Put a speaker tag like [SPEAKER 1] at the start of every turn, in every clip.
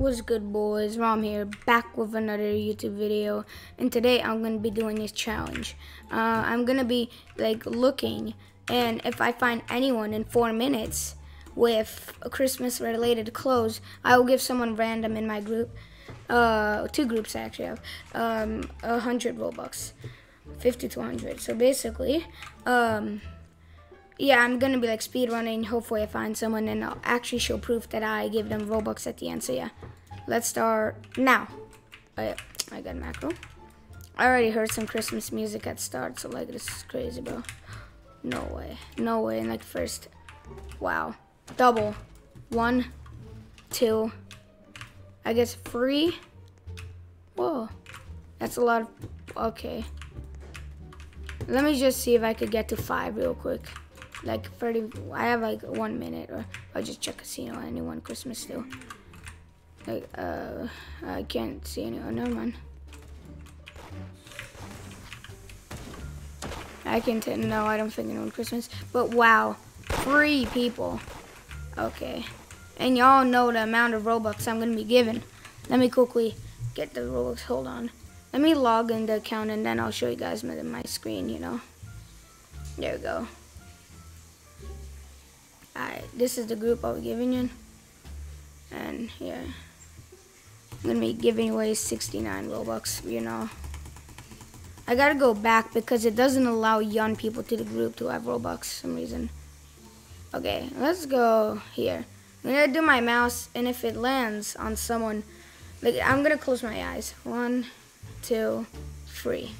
[SPEAKER 1] What's good boys, Rom here, back with another YouTube video, and today I'm going to be doing this challenge. Uh, I'm going to be like looking, and if I find anyone in 4 minutes with Christmas related clothes, I will give someone random in my group, uh, two groups I actually have, um, 100 Robux, 50 to 100. So basically, um, yeah, I'm gonna be like speed running. Hopefully, I find someone and I'll actually show proof that I give them Robux at the end. So yeah, let's start now. I, I got macro. I already heard some Christmas music at start, so like this is crazy, bro. No way, no way. In like first, wow, double, one, two. I guess three. Whoa, that's a lot. Of, okay. Let me just see if I could get to five real quick like 30 I have like one minute or I'll just check casino anyone Christmas still like uh I can't see anyone never mind. I can t no I don't think anyone Christmas but wow three people. Okay. And y'all know the amount of Robux I'm gonna be given let me quickly get the Robux hold on. Let me log in the account and then I'll show you guys my, my screen you know. There we go Alright, this is the group I'll be giving you. And yeah. I'm gonna be giving away 69 Robux, you know. I gotta go back because it doesn't allow young people to the group to have Robux for some reason. Okay, let's go here. I'm gonna do my mouse and if it lands on someone, like I'm gonna close my eyes. One, two, three.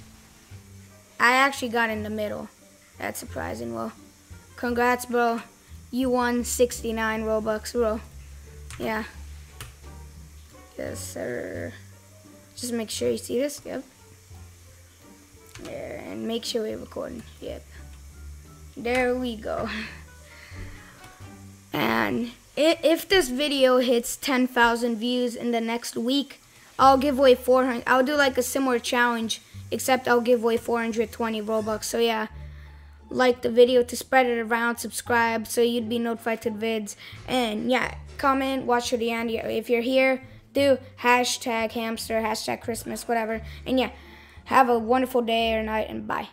[SPEAKER 1] I actually got in the middle. That's surprising. Well, congrats, bro. You won 69 Robux, bro. Yeah. Yes, sir. Just make sure you see this. Yep. There, and make sure we're recording. Yep. There we go. And if this video hits 10,000 views in the next week, I'll give away 400. I'll do like a similar challenge, except I'll give away 420 Robux. So yeah like the video to spread it around, subscribe so you'd be notified to the vids, and yeah, comment, watch to the end. If you're here, do hashtag hamster, hashtag Christmas, whatever. And yeah, have a wonderful day or night, and bye.